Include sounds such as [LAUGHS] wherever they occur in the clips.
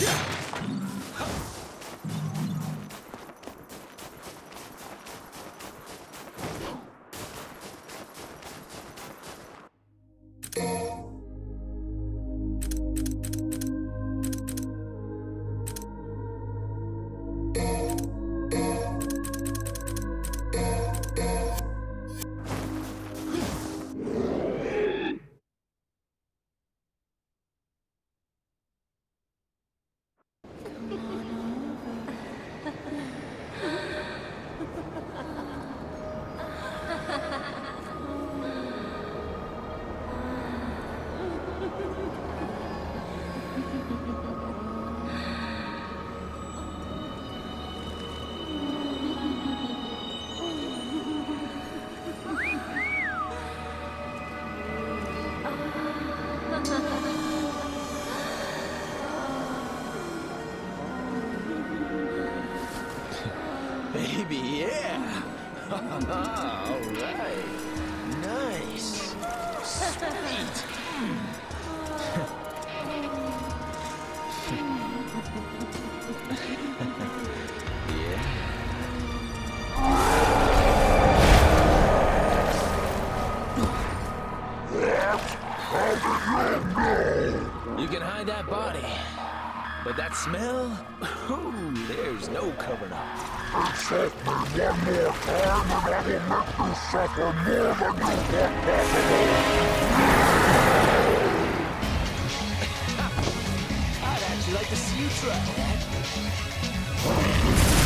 Yeah. Baby, yeah. [LAUGHS] All right. Nice. Sweet. [LAUGHS] You can hide that body. But that smell? [LAUGHS] Ooh, there's no covering up. Insult me one more time and I will make you suffer more than you want possible. I'd actually like to see you try that.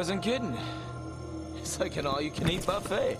Wasn't kidding. It's like an all-you-can-eat buffet.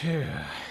Phew.